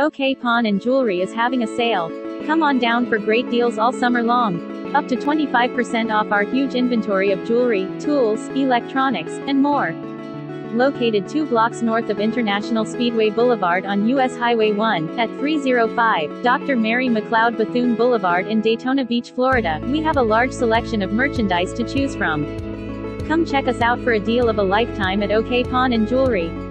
OK Pawn and Jewelry is having a sale. Come on down for great deals all summer long. Up to 25% off our huge inventory of jewelry, tools, electronics, and more. Located two blocks north of International Speedway Boulevard on US Highway 1, at 305 Dr. Mary McLeod Bethune Boulevard in Daytona Beach, Florida, we have a large selection of merchandise to choose from. Come check us out for a deal of a lifetime at OK Pawn and Jewelry.